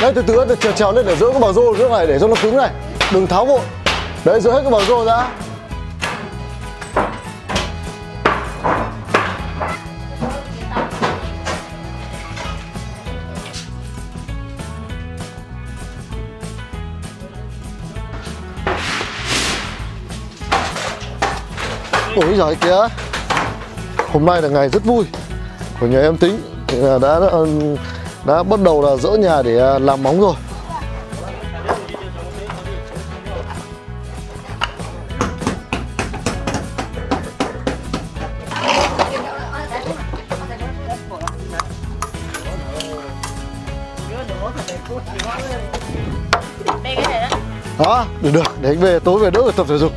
đấy từ từ từ trèo trèo lên để giữ cái bảo rô trước này để cho nó cứng này. Đừng tháo vội. Đấy giữ hết cái bảo rô ra Ôi giời kìa. Hôm nay là ngày rất vui Của nhà em tính Thì là đã, đã đã bắt đầu là dỡ nhà để à, làm móng rồi. Đó được được. Để anh về, tối về đỡ phải tập thể dục.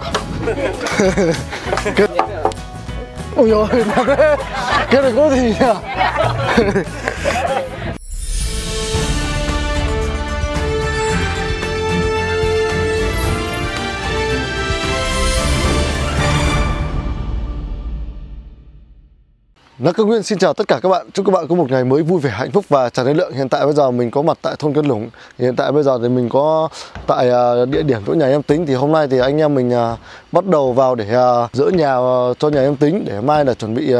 Cái... ôi dồi nặng cái này có gì nhỉ? Nó Cơ Nguyên xin chào tất cả các bạn. Chúc các bạn có một ngày mới vui vẻ, hạnh phúc và tràn năng lượng. Hiện tại bây giờ mình có mặt tại thôn Cân Lũng. Hiện tại bây giờ thì mình có tại à, địa điểm chỗ nhà em tính thì hôm nay thì anh em mình à, bắt đầu vào để à, dỡ nhà cho nhà em tính để mai là chuẩn bị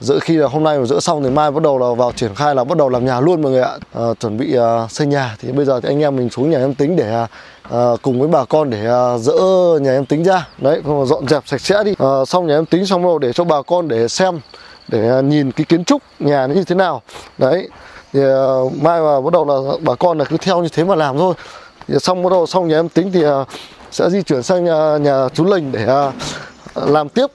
dỡ khi là hôm nay mà dỡ xong thì mai bắt đầu là vào triển khai là bắt đầu làm nhà luôn mọi người ạ. À, chuẩn bị xây nhà thì bây giờ thì anh em mình xuống nhà em tính để à, cùng với bà con để à, dỡ nhà em tính ra. Đấy, dọn dẹp sạch sẽ đi. À, xong nhà em tính xong rồi để cho bà con để xem để à, nhìn cái kiến trúc nhà nó như thế nào. Đấy thì uh, mai mà bắt đầu là bà con là cứ theo như thế mà làm thôi. Thì xong bắt đầu xong nhà em tính thì uh, sẽ di chuyển sang nhà, nhà chú Linh để làm tiếp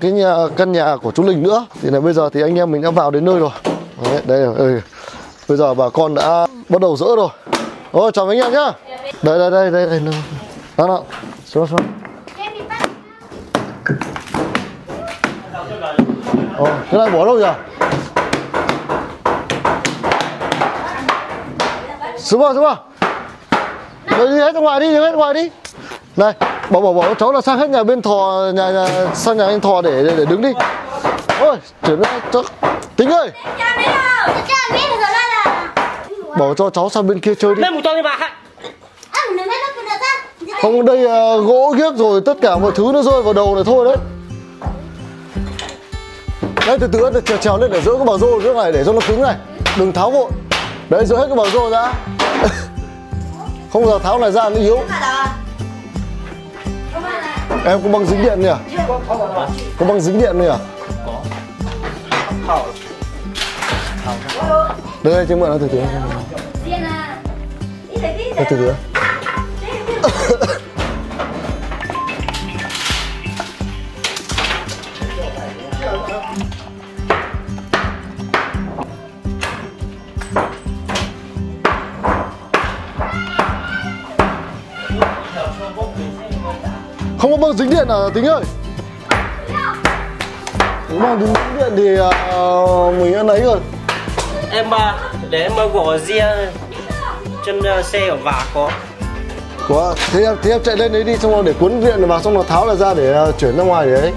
cái nhà, căn nhà của chú Linh nữa. Thì là bây giờ thì anh em mình đã vào đến nơi rồi. Đấy, đây ừ. bây giờ bà con đã bắt đầu dỡ rồi. Ôi chào anh em nhá. Đây đây đây đây đây đó đó xuống xuống Ồ, cái này bỏ đâu nhỉ? Xuống vào, xuống vào Đấy, đi hết ra ngoài đi, hết ra ngoài đi. Này, bỏ bỏ bỏ cháu là sang hết nhà bên thò, nhà, nhà sang nhà anh thò để, để, để đứng đi. Ôi, chuyển ra, cho... Tính ơi! Bỏ cho cháu sang bên kia chơi đi. Đây một con đi bà Không, đây uh, gỗ ghiếc rồi, tất cả mọi thứ nó rơi vào đầu này thôi đấy Đấy, từ từ từ trèo trèo lên để giữ cái bảo rô trước này để cho nó cứng này. Đừng tháo vội. Đấy, giữ hết cái bảo rô ra. Không giờ tháo này ra nó yếu. Em có băng dính điện nhỉ? Có băng dính điện nhỉ? Đây, đây, chứ mượn nó từ từ. Đây, từ từ có băng dính điện à tính ơi? Không băng dính điện thì uh, mình đã lấy rồi. Em à, để em à, gõ ria chân xe ở vả có. Có, thế em, thế em chạy lên đấy đi xong rồi để cuốn điện vào xong rồi tháo là ra để uh, chuyển ra ngoài đấy.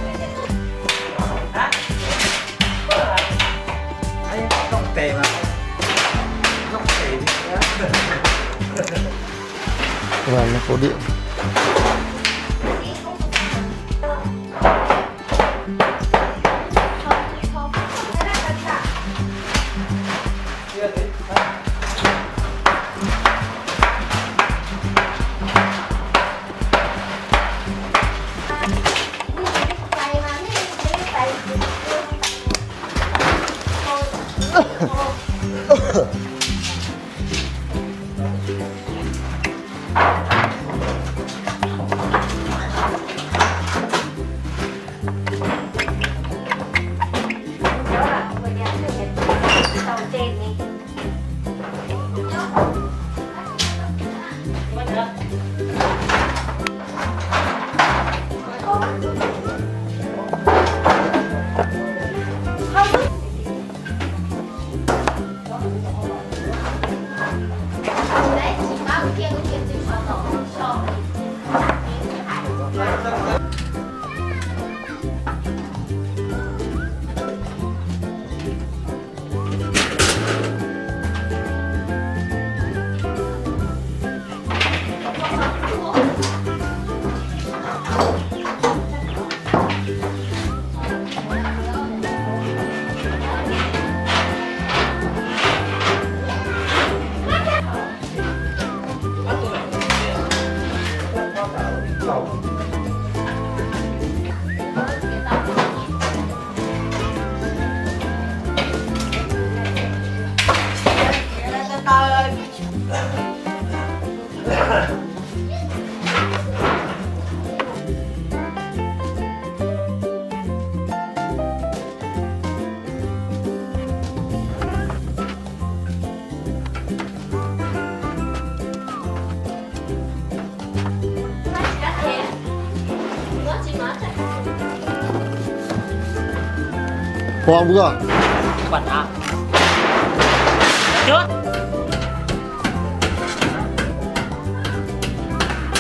Và nó có điện Yeah. Không cơ Bẩn à? Chết,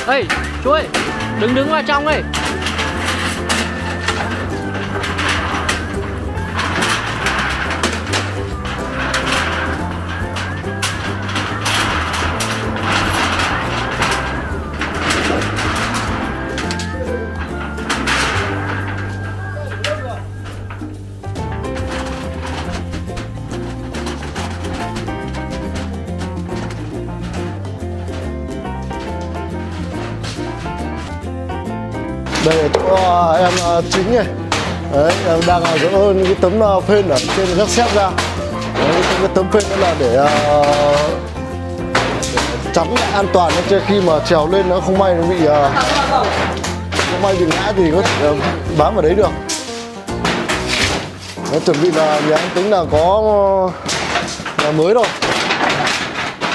Ê, chú ơi, đứng đứng vào trong ấy. Chính này. Đấy đang là dỡ những cái tấm uh, phên ở trên gác xếp ra. Đấy, cái tấm phên đó là để, uh, để chắn lại an toàn cho khi mà trèo lên nó không may nó bị ờ, uh, không may bị ngã thì có thể uh, bám vào đấy được. Nó chuẩn bị là nhà anh tính là có là nhà mới rồi.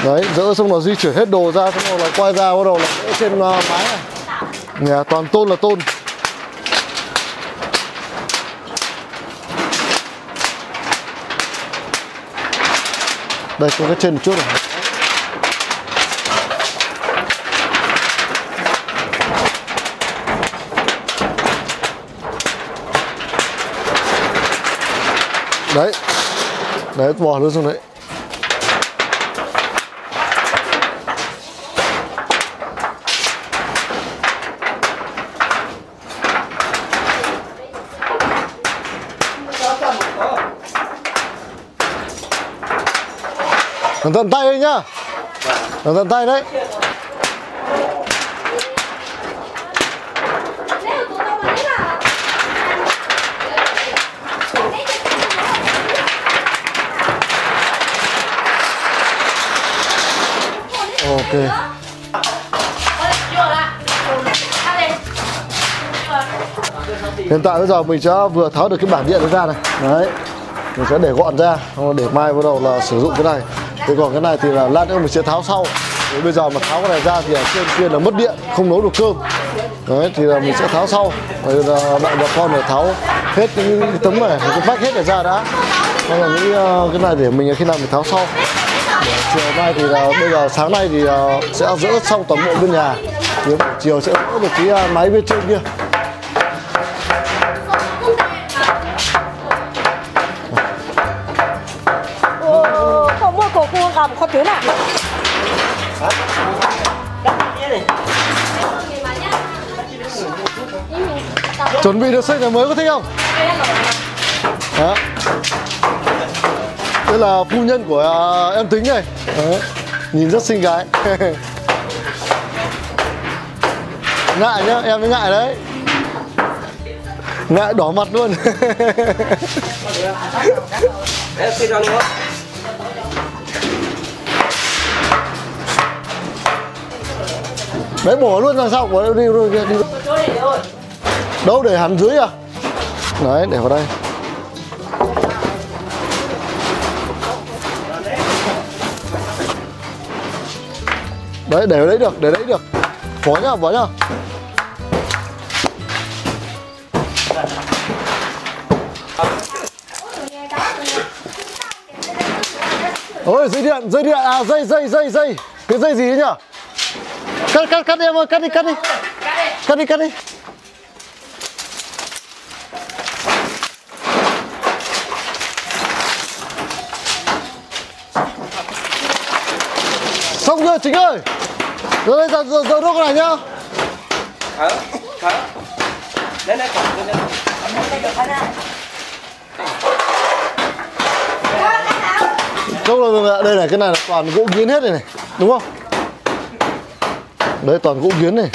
Đấy dỡ xong rồi di chuyển hết đồ ra xong rồi là quay ra bắt đầu là dỡ trên uh, mái này. Nhà toàn tôn là tôn. Đây có cái trên một chút này. Đấy. Đấy bỏ luôn xuống đấy. Cẩn thận tay đấy nhá. Cẩn thận tay đấy. Ok. Hiện tại bây giờ mình sẽ vừa tháo được cái bảng điện ra này. Đấy. Mình sẽ để gọn ra để mai bắt đầu là sử dụng cái này thế còn cái này thì là lát nữa mình sẽ tháo sau. Thế bây giờ mà tháo cái này ra thì ở trên kia là mất điện, không nấu được cơm. Đấy, thì là mình sẽ tháo sau. Rồi là bạn bà con phải tháo hết những cái tấm này, cái vách hết này ra đã. Còn là những ờ, cái này để mình khi nào mình tháo sau. Chiều nay thì là, bây giờ sáng nay thì ờ, sẽ dỡ xong toàn bộ bên nhà. Thì chiều sẽ dỡ được cái máy bên trên kia. 고고 가 뭐 되나? Cắt đi này chuẩn bị được xây nhà mới có thích không đó đây là phu nhân của à, em tính này Đấy. nhìn rất xinh gái ngại nhá em mới ngại đấy ngại đỏ mặt luôn Đấy, đấy bỏ luôn là sao bỏ đi đi, đi, đi. đâu để hẳn dưới à? Đấy để vào đây. Đấy để đấy được để đấy được. Bỏ nhá bỏ nhá. Ôi dây điện dây điện à dây dây dây dây. Cái dây gì ấy nhỉ cắt cắt cắt đi em ơi cắt đi cắt đi. Cắt đi cắt đi. Xong chưa chính ơi. Rồi đây giờ giờ giờ đốt cái này nhá. Thở Thở. Đến đây còn Đến đây. Đâu là đây này cái này là toàn gỗ nghiến hết này này đúng không đây toàn gỗ nghiến này.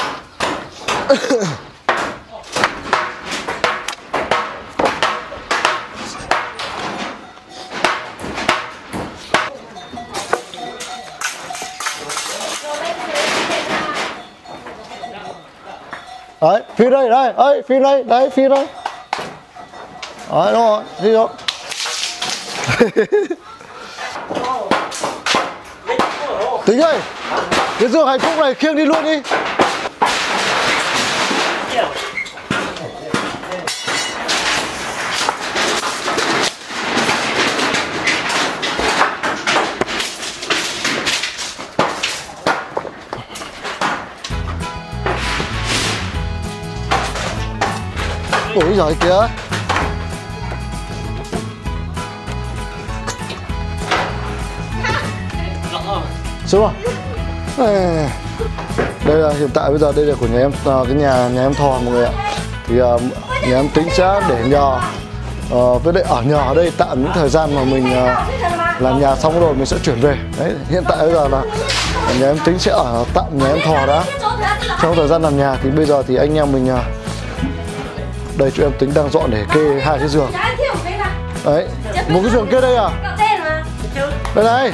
Đấy, phi đây đây, ấy, phi đây, đấy, phi đây. Đấy, đúng rồi đi rồi tính ơi. Cái giường hạnh phúc này khiêng đi luôn đi. Ủa giời kìa? Xuống rồi đây là hiện tại bây giờ đây là của nhà em à, cái nhà nhà em thò mọi người ạ. Thì à, nhà em tính sẽ để nhờ ờ, với lại ở nhờ ở đây tạm những thời gian mà mình à, làm nhà xong rồi mình sẽ chuyển về. Đấy hiện tại bây giờ là nhà em tính sẽ ở tạm nhà em thò đã. Trong thời gian làm nhà thì bây giờ thì anh em mình đây chỗ em tính đang dọn để kê hai cái giường. Đấy một cái giường kê đây à? Đây này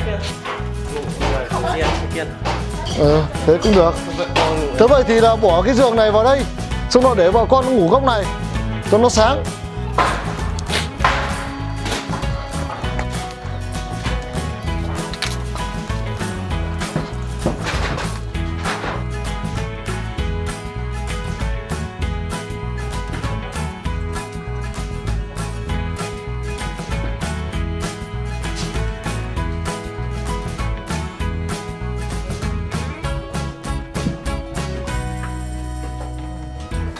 ừ, thế cũng được. Thế vậy thì là bỏ cái giường này vào đây xong rồi để vào con ngủ góc này cho nó sáng.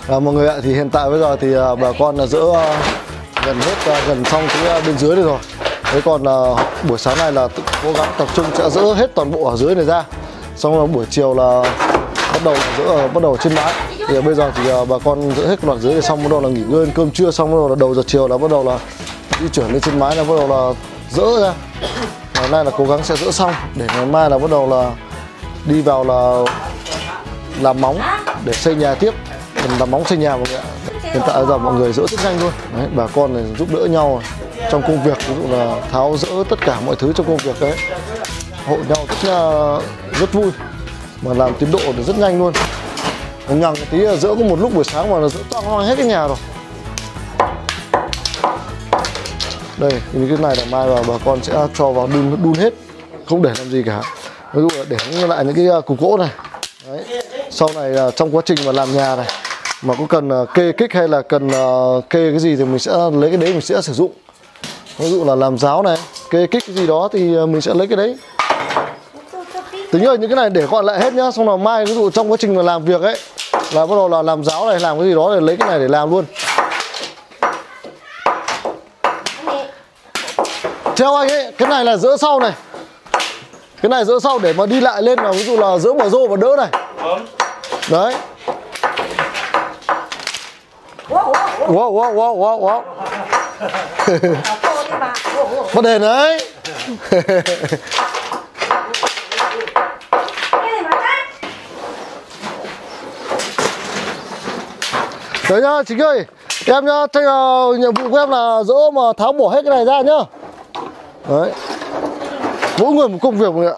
À, mọi người ạ thì hiện tại bây giờ thì à, bà con là dỡ à, gần hết à, gần xong cái à, bên dưới đây rồi. Thế còn là buổi sáng này là cố gắng tập trung sẽ dỡ hết toàn bộ ở dưới này ra. Xong rồi buổi chiều là bắt đầu dỡ ở à, bắt đầu trên mái thì bây giờ thì à, bà con dỡ hết loạt đoạn dưới này xong bắt đầu là nghỉ ngơi ăn cơm trưa xong bắt đầu là đầu giờ chiều là bắt đầu là di chuyển lên trên mái là bắt đầu là dỡ ra. Ngày nay là cố gắng sẽ dỡ xong để ngày mai là bắt đầu là đi vào là làm móng để xây nhà tiếp mình làm móng xây nhà mọi người ạ. Hiện tại giờ mọi người dỡ rất nhanh luôn đấy, bà con này giúp đỡ nhau trong công việc ví dụ là tháo dỡ tất cả mọi thứ trong công việc đấy. Hộ nhau rất là rất vui mà làm tiến độ được rất nhanh luôn. Nhằng một tí là dỡ có một lúc buổi sáng mà là dỡ toang hoang hết cái nhà rồi. Đây thì cái này là mai và bà con sẽ cho vào đun đun hết không để làm gì cả. Ví dụ là để lại những cái à, cục gỗ này. Đấy. sau này là trong quá trình mà làm nhà này mà có cần uh, kê kích hay là cần uh, kê cái gì thì mình sẽ lấy cái đấy mình sẽ sử dụng. Ví dụ là làm giáo này kê kích cái gì đó thì uh, mình sẽ lấy cái đấy. Tính rồi những cái này để gọn lại hết nhá xong rồi mai ví dụ trong quá trình mà làm việc ấy là bắt đầu là làm giáo này làm cái gì đó thì lấy cái này để làm luôn. Theo anh ấy cái này là dỡ sau này. Cái này dỡ sau để mà đi lại lên là ví dụ là dỡ bờ rô và đỡ này. Đấy wow wow wow wow wow. Bắt đèn đấy đấy nhá chính ơi. Em nhá thế uh, nhiệm vụ của em là dỡ mà tháo bỏ hết cái này ra nhá. Đấy. Mỗi người một công việc mọi người ạ.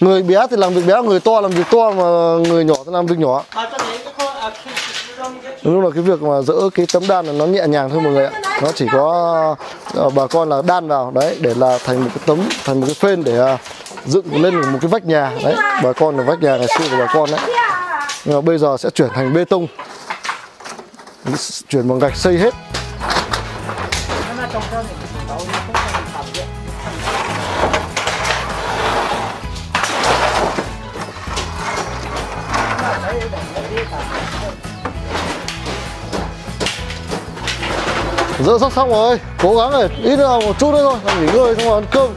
Người bé thì làm việc bé người to làm việc to mà người nhỏ thì làm việc nhỏ À cho đấy cái khô à khi rong cái Đúng lúc là cái việc mà dỡ cái tấm đan là nó nhẹ nhàng thôi mọi người ạ. Nó chỉ có ờ, bà con là đan vào đấy để là thành một cái tấm, thành một cái phên để ờ, dựng lên một cái vách nhà Đấy, bà con là vách nhà ngày xưa của bà con đấy. Nhưng mà bây giờ sẽ chuyển thành bê tông. Chuyển bằng gạch xây hết. Dỡ sắp xong rồi, cố gắng rồi, ít nữa một chút nữa thôi, nghỉ ngơi xong rồi ăn cơm.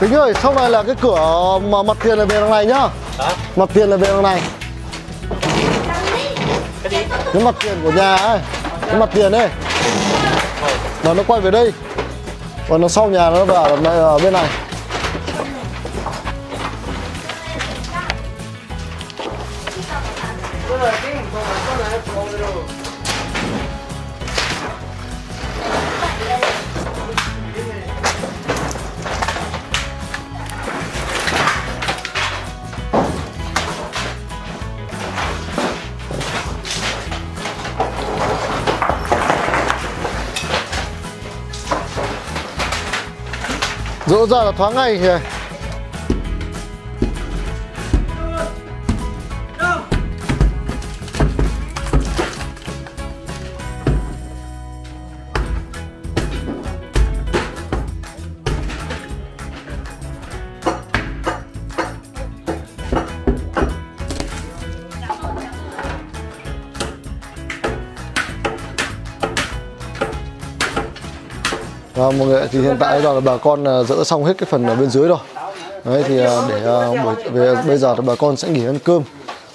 Tính ơi, sau này là cái cửa mà mặt tiền là về đằng này nhá. Hả? Mặt tiền là về đằng này. Cái gì? Cái mặt tiền của nhà ấy Cái mặt tiền ấy. Là nó quay về đây. Còn nó sau nhà nó vào ở bên này Dỡ ra là thoáng ngay kìa à, mọi người thì hiện tại là bà con à, dỡ xong hết cái phần ở bên dưới rồi. Đấy thì à, để à, buổi về bây giờ thì bà con sẽ nghỉ ăn cơm.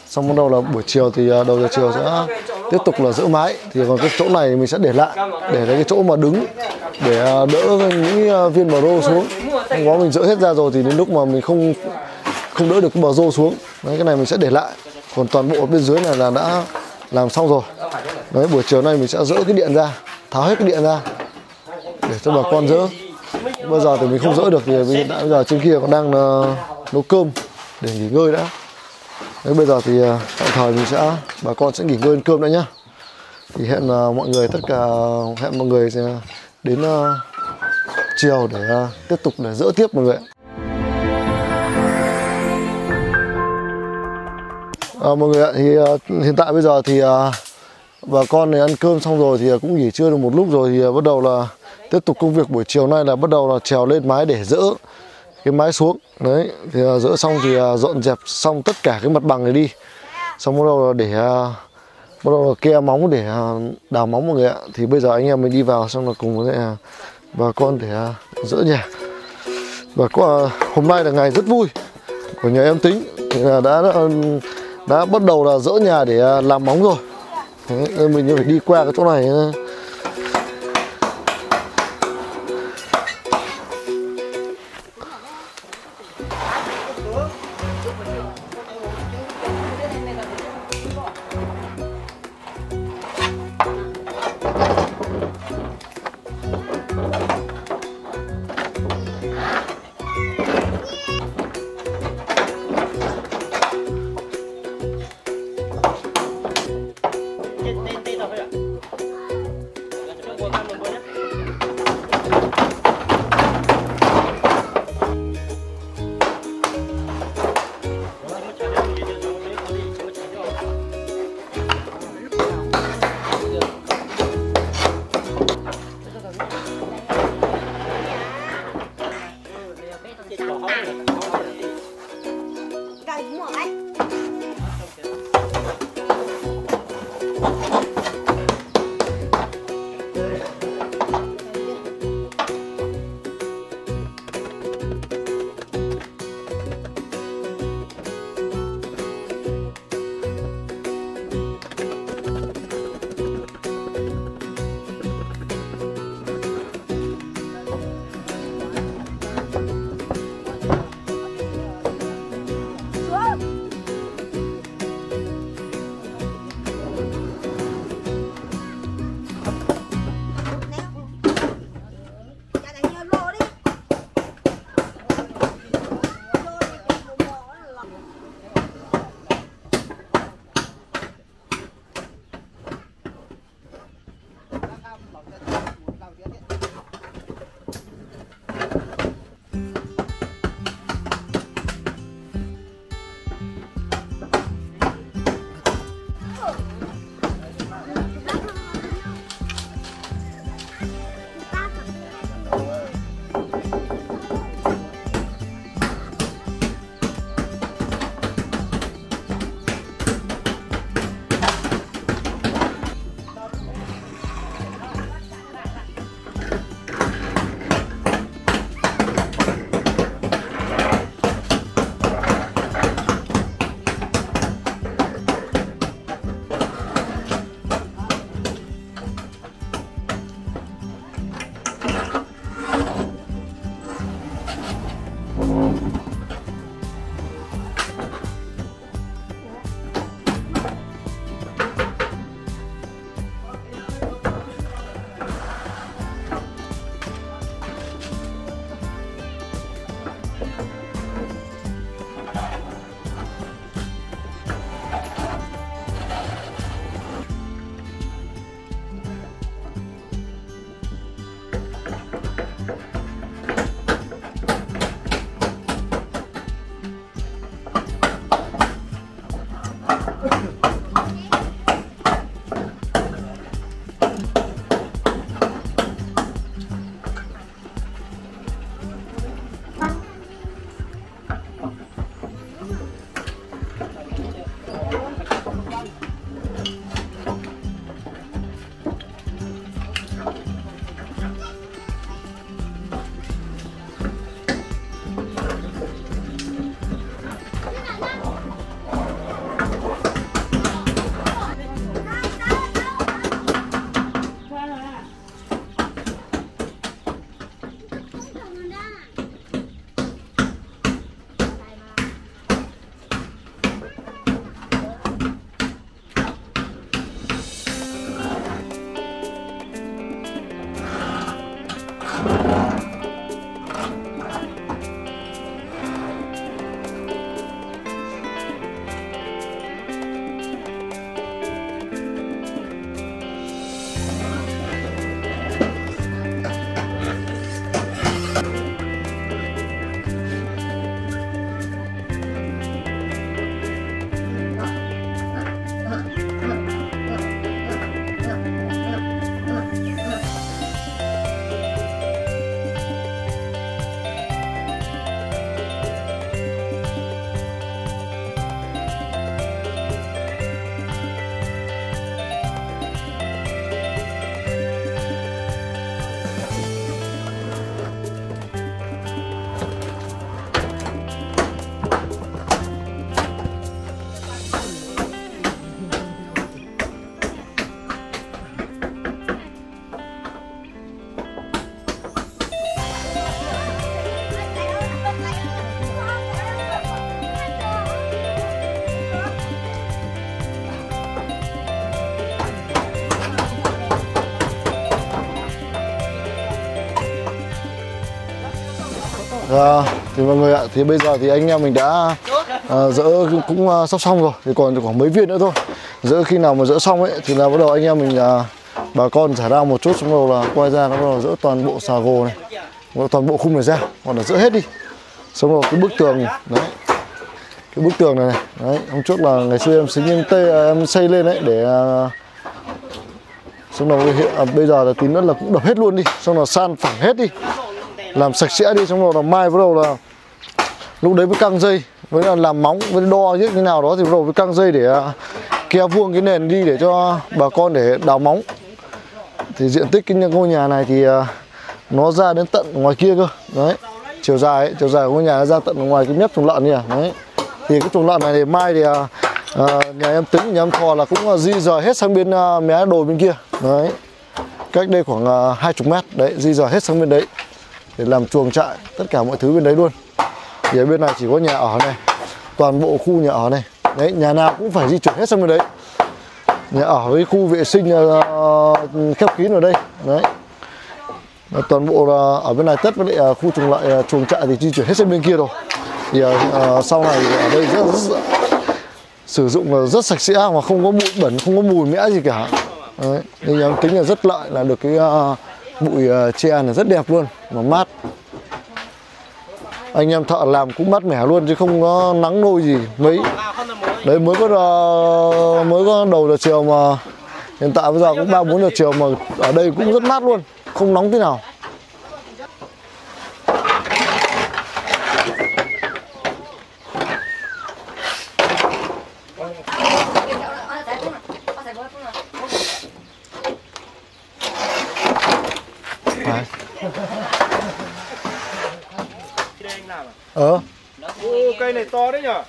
Xong bắt đầu là buổi chiều thì đầu giờ chiều sẽ tiếp tục là dỡ mái. Thì còn cái chỗ này mình sẽ để lại để lấy cái chỗ mà đứng để đỡ những viên bờ rô xuống. Không có mình dỡ hết ra rồi thì đến lúc mà mình không không đỡ được cái bờ rô xuống đấy cái này mình sẽ để lại. Còn toàn bộ bên dưới này là đã làm xong rồi. Đấy buổi chiều nay mình sẽ dỡ cái điện ra tháo hết cái điện ra để cho bà con dỡ. Bây giờ thì mình không dỡ được thì hiện tại bây giờ trên kia còn đang ờ, nấu cơm để nghỉ ngơi đã. Đấy bây giờ thì ờ, tạm thời mình sẽ bà con sẽ nghỉ ngơi ăn cơm đã nhá. Thì hẹn là mọi người tất cả hẹn mọi người sẽ đến uh, chiều để uh, tiếp tục để dỡ tiếp mọi người. À, mọi người ạ, thì uh, hiện tại bây giờ thì uh, bà con này ăn cơm xong rồi thì cũng nghỉ trưa được một lúc rồi thì uh, bắt đầu là tiếp tục công việc buổi chiều nay là bắt đầu là trèo lên mái để dỡ cái mái xuống. Đấy thì à, dỡ xong thì à, dọn dẹp xong tất cả cái mặt bằng này đi. Xong bắt đầu là để à, bắt đầu là ke móng để đào móng mọi người ạ. Thì bây giờ anh em mình đi vào xong là cùng với lại, bà con để dỡ nhà. Và có, hôm nay là ngày rất vui của nhà em tính. Thì là đã, đã đã bắt đầu là dỡ nhà để làm móng rồi. Đấy, mình phải đi qua cái chỗ này 了。À, thì mọi người ạ, thì bây giờ thì anh em mình đã à, dỡ cũng, cũng à, sắp xong rồi, thì còn khoảng mấy viên nữa thôi. Dỡ khi nào mà dỡ xong ấy thì là bắt đầu anh em mình à, bà con xả ra một chút xong rồi là quay ra nó bắt đầu dỡ toàn bộ xà gồ này, toàn bộ khung này ra, còn là dỡ hết đi. Xong rồi cái bức tường này, đấy, cái bức tường này này, đấy, hôm trước là ngày xưa em xính em tê à, em xây lên đấy để à, xong rồi hiện à, bây giờ là tí nữa là cũng đập hết luôn đi, xong rồi san phẳng hết đi làm sạch sẽ đi xong rồi là mai bắt đầu là lúc đấy mới căng dây. Với là làm móng với đo như thế nào đó thì bắt đầu mới căng dây để à, kéo vuông cái nền đi để cho bà con để đào móng. Thì diện tích cái ngôi nhà này thì à, nó ra đến tận ngoài kia cơ. Đấy chiều dài ấy, chiều dài của ngôi nhà nó ra tận ngoài cái mép thùng lợn nhỉ đấy thì cái thùng lợn này thì mai thì à, à, nhà em tính nhà em thò là cũng à, di rời hết sang bên à, mé đồi bên kia. Đấy cách đây khoảng à, hai chục mét. Đấy di rời hết sang bên đấy để làm chuồng trại tất cả mọi thứ bên đấy luôn. Thì ở bên này chỉ có nhà ở này toàn bộ khu nhà ở này. Đấy nhà nào cũng phải di chuyển hết sang bên đấy. Nhà ở với khu vệ sinh uh, khép kín ở đây. Đấy. Và toàn bộ là ở bên này tất với lại uh, khu trùng lại uh, chuồng trại thì di chuyển hết sang bên kia rồi. Thì uh, sau này ở đây rất, rất sử dụng là rất sạch sẽ mà không có bụi bẩn không có mùi mẽ gì cả. Đấy. nên em tính là rất lợi là được cái uh, bụi uh, tre này rất đẹp luôn mà mát. Anh em thợ làm cũng mát mẻ luôn chứ không có nắng nôi gì mấy. Đấy mới có ờ, mới có đầu giờ chiều mà hiện tại bây giờ cũng ba bốn giờ chiều mà ở đây cũng rất mát luôn không nóng thế nào Đấy. ờ Ô, cây này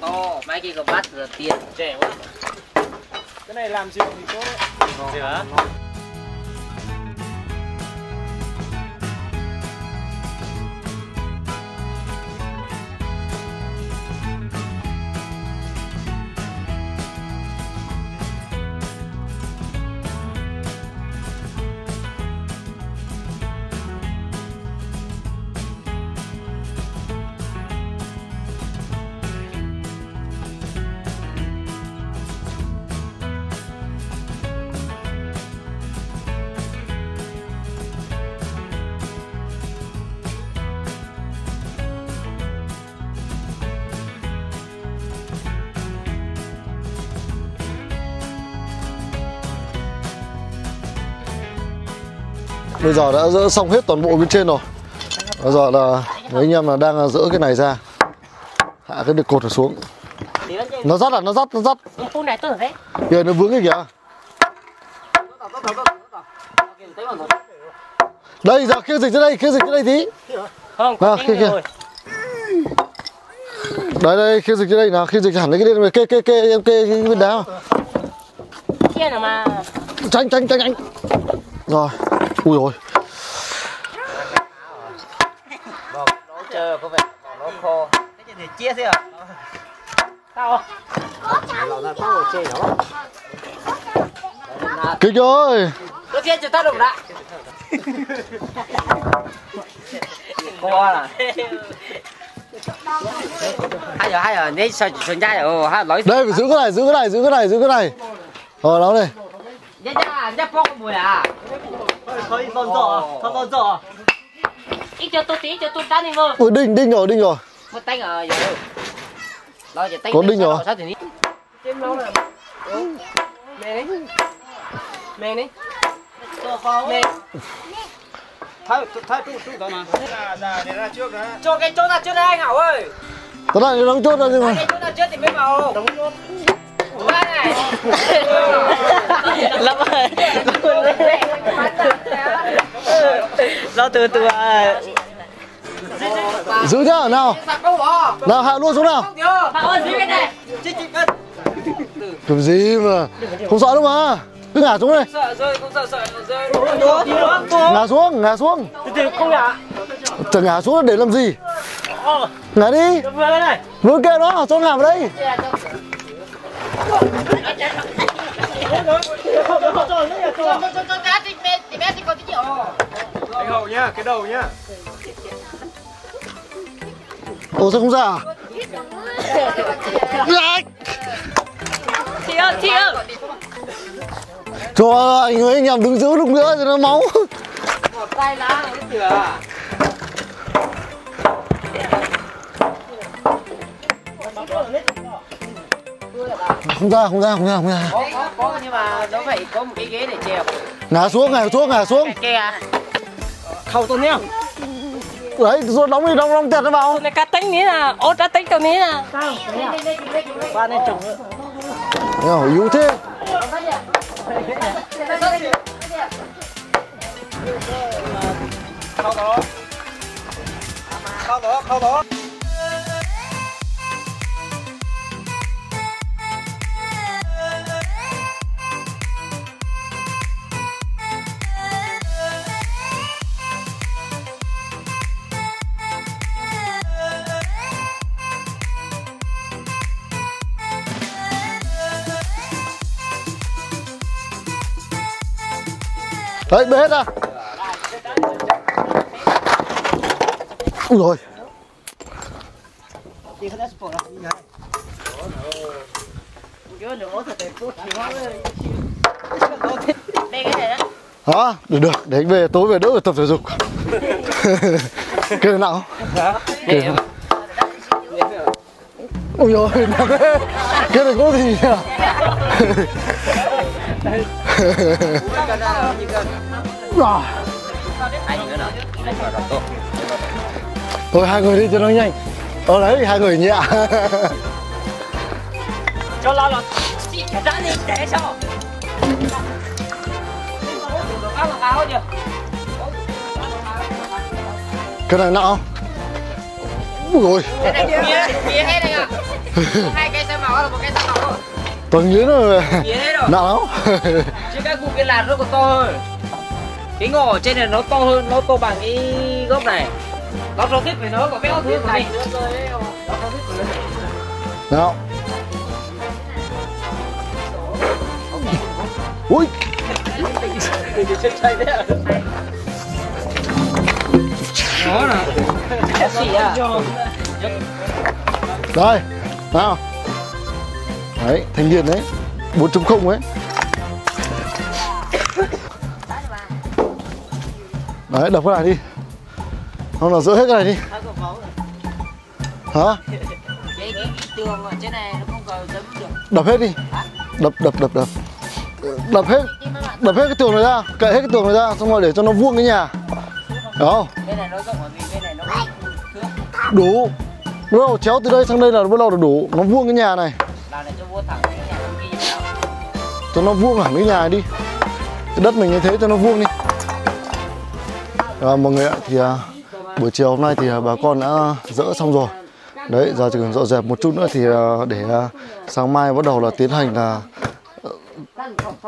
to mấy kia có bắt rồi tiền. Trẻ quá. Cái này làm rượu thì tốt đấy Rửa. Bây giờ đã dỡ xong hết toàn bộ bên trên rồi. Bây giờ là mấy anh em là đang dỡ cái này ra. Hạ cái được cột này xuống. Nó dắt à nó dắt nó thấy kìa nó vướng cái kìa. Đây giờ kia dịch ra đây kia dịch ra đây tí. Không À, kia rồi đấy đây kia dịch ra đây. Nào kia dịch hẳn cái đây kê kê kê em kê cái bên đá. Kia nào mà. Tránh tránh tránh anh rồi ui rồi chờ có vẻ nó khô thế thì chia thế à sao kịch ơi. Nó chia cho tao được đã khô là hay rồi hay rồi nếu sao chuẩn ra rồi hay nói đây phải giữ cái này, giữ cái này, giữ cái này, giữ cái này. Rồi đó đây. nhá nhá nhá bóc mùi à Thôi, con rọ, thôi con rọ Ít cho tôi tí, ít cho tôi tán đi ngơ ui đinh đinh rồi đinh rồi. Một tay ở rồi đó giờ tay Có đinh rồi. sao thì ní chém lâu rồi mẹ đi. Mẹ đi. Mẹ. Thôi, thôi, trụ, trụ đó mà Là, là, để ra trước đã. Cho cái chỗ nào trước đây anh hảo ơi. Tao lại đóng chốt ra nhưng mà. Cái chỗ nào trước thì mới vào. Đóng chốt lắm rồi lo từ từ giữ nhá nào. Nào hạ luôn xuống nào. Này làm gì mà không sợ đâu mà. Cứ ngả xuống đây. Ngả xuống ngả xuống. Từ từ không ngả, chẳng ngả xuống để làm gì? Ngả đi. Vừa kia đó, cho ngả vào đây. Anh Hậu nhá, cái đầu nhá Ủa sao không ra à? Chị ơi chị ơi trời ơi anh ấy nhầm đứng giữ lúc nữa cho nó máu. Một tay lá nó chừa không ra không ra không ra không ra. Có có có nhưng mà nó phải có một cái ghế để trèo ngả xuống ngả xuống ngả xuống. Kè khâu tôi nhá đấy rồi đóng đi đóng đóng tiền nó vào này cá tính ní nè ô cá tính tôi ní nè qua nên trùng. Nữa Nghèo yếu thế. Khâu đó. Khâu đó, khâu đó. Đấy bế hết ra. Ui rồi đó được được. Để anh về, tối về đỡ phải tập thể dục. Cái nào? Nặng không cái này ui rồi nặng cái này có gì nhỉ? à. thôi hai người đi cho nó nhanh. Ở đấy hai người nhẹ. Cho lo là chị phải đi để sao cái này nặng không? Ui rồi cái này kia kia hết đây à. Hai cây xe màu là một cây xe màu toàn nghĩ nó rồi. nặng lắm. Chứ cái cục cái lạt nó còn to hơn cái ngõ ở trên này nó to hơn nó to bằng cái gốc này. Nó thích phải nó có béo thứ này. Nữa rồi nó thích của nó nào ui. Nó nè. Nó xỉ à đây nào đấy thanh niên đấy. 4.0 ấy đấy đập cái này đi. Không là dỡ hết cái này đi. Hả? Đập hết đi. Đập đập đập đập. Đập hết. Đập hết cái tường này ra. Cậy hết cái tường này ra xong rồi để cho nó vuông cái nhà. Không thước đủ. Bắt đầu chéo từ đây sang đây là bắt đầu là đủ. Nó vuông cái nhà này. Cho nó vuông hẳn cái nhà đi. Cái đất mình như thế cho nó vuông đi à, mọi người ạ thì à, buổi chiều hôm nay thì à, bà con đã dỡ xong rồi. Đấy giờ chỉ cần dọn dẹp một chút nữa thì à, để à, sáng mai bắt đầu là tiến hành là ờ,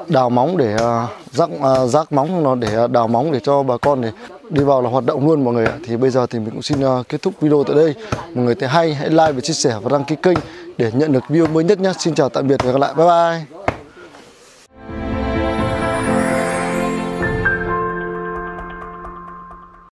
đào móng để à, rắc à, rác móng nó để à, đào móng để cho bà con để đi vào là hoạt động luôn mọi người ạ. Thì bây giờ thì mình cũng xin à, kết thúc video tại đây. Mọi người thấy hay hãy like và chia sẻ và đăng ký kênh để nhận được video mới nhất nhé xin chào tạm biệt và hẹn gặp lại. Bye bye.